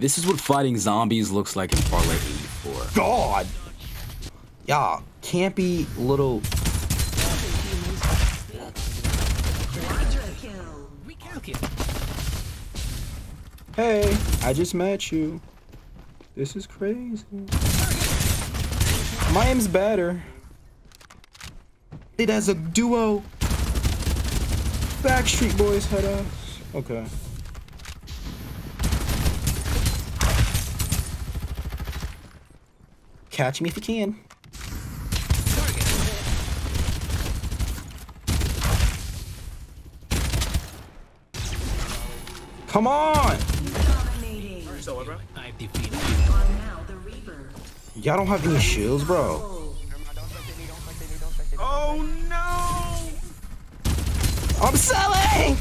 This is what fighting zombies looks like in Farlight 84. God! Y'all, campy little. Hey, I just met you. This is crazy. My aim's better. It has a duo. Backstreet Boys head ass. Okay. Catch me if you can. Come on! So what, bro? I've defeated Y'all don't have any shields, bro. Oh no! I'm selling!